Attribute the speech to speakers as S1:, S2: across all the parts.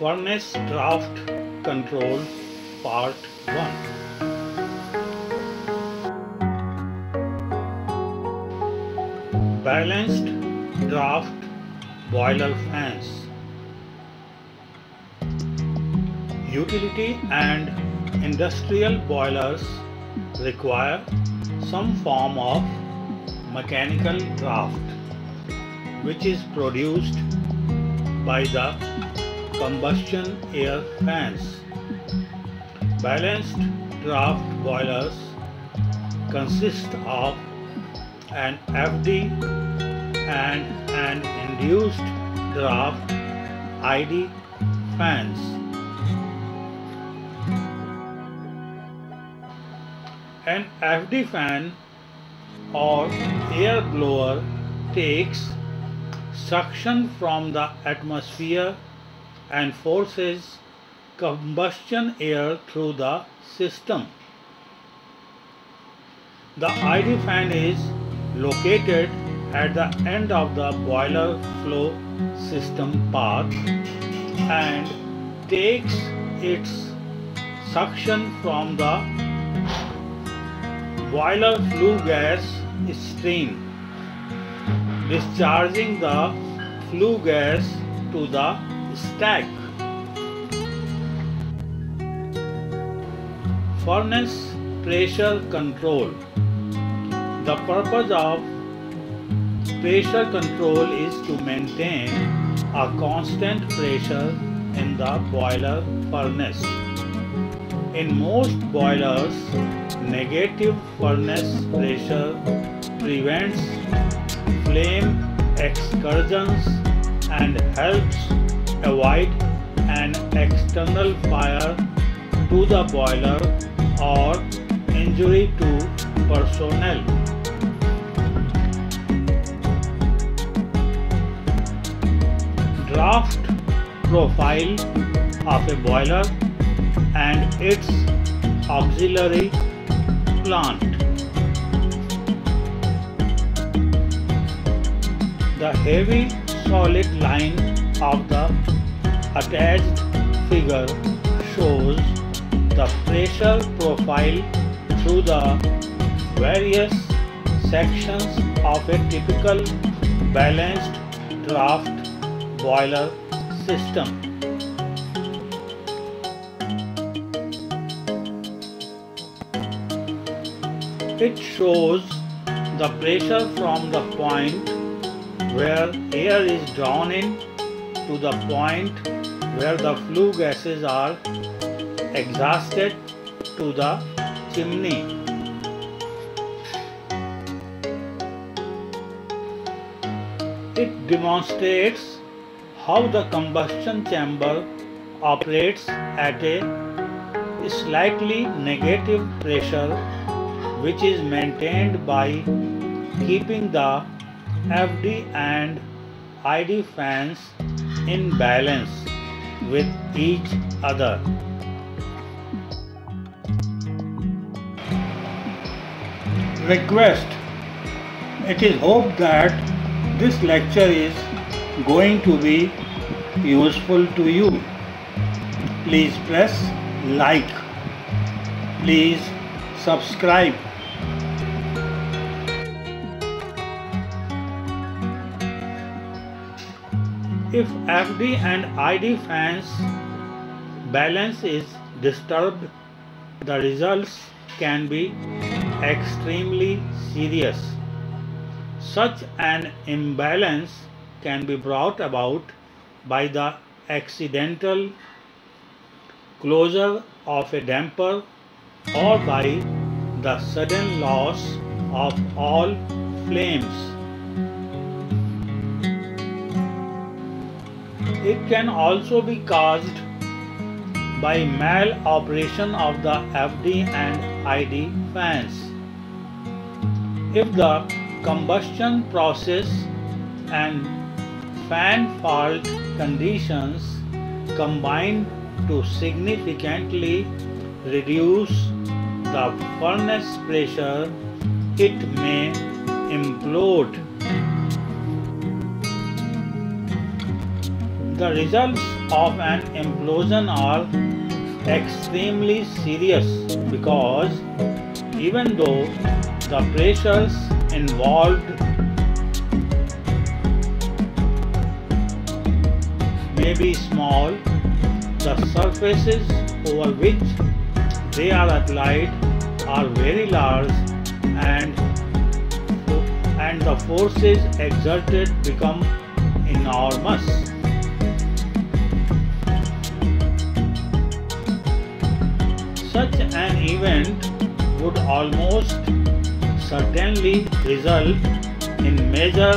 S1: Furnace Draft Control Part 1 Balanced Draft Boiler Fans. Utility and industrial boilers require some form of mechanical draft which is produced by the combustion air fans. Balanced draft boilers consist of an FD and an induced draft ID fans. An FD fan or air blower takes suction from the atmosphere and forces combustion air through the system. The ID fan is located at the end of the boiler flow system path and takes its suction from the boiler flue gas stream, discharging the flue gas to the stack. Furnace pressure control. The purpose of pressure control is to maintain a constant pressure in the boiler furnace. In most boilers, negative furnace pressure prevents flame excursions and helps avoid an external fire to the boiler or injury to personnel. Draft profile of a boiler and its auxiliary plant. The heavy solid line of the attached figure shows the pressure profile through the various sections of a typical balanced draft boiler system. It shows the pressure from the point where air is drawn in to the point where the flue gases are exhausted to the chimney. It demonstrates how the combustion chamber operates at a slightly negative pressure which is maintained by keeping the FD and ID fans in balance with each other. Request It is hoped that this lecture is going to be useful to you. Please press like. Please subscribe. If FD and ID fans balance is disturbed, the results can be extremely serious. Such an imbalance can be brought about by the accidental closure of a damper or by the sudden loss of all flames. It can also be caused by maloperation of the FD and ID fans. If the combustion process and fan fault conditions combine to significantly reduce the furnace pressure, it may implode. The results of an implosion are extremely serious because even though the pressures involved may be small, the surfaces over which they are applied are very large and, and the forces exerted become enormous. Such an event would almost certainly result in major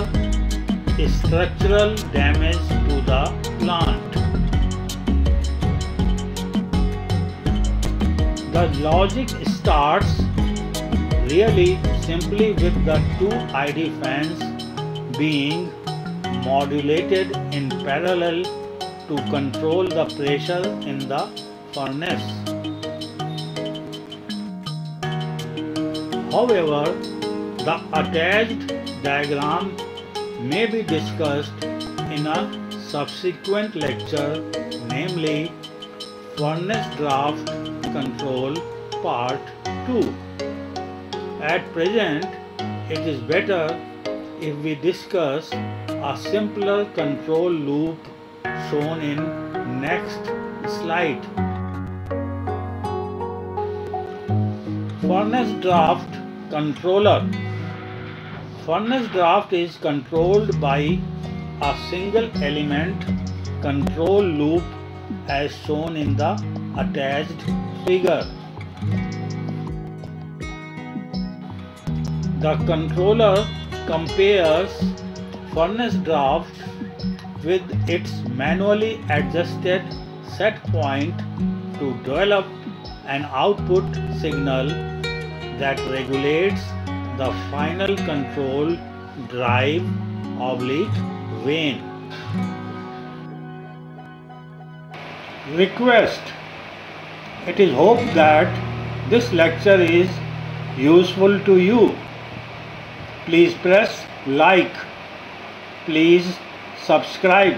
S1: structural damage to the plant. The logic starts really simply with the two ID fans being modulated in parallel to control the pressure in the furnace. However, the attached diagram may be discussed in a subsequent lecture, namely Furnace Draft Control Part 2. At present, it is better if we discuss a simpler control loop shown in next slide. Furnace Draft Controller Furnace draft is controlled by a single element control loop as shown in the attached figure. The controller compares furnace draft with its manually adjusted set point to develop an output signal that regulates the final control drive oblique vane. Request It is hoped that this lecture is useful to you. Please press like. Please subscribe.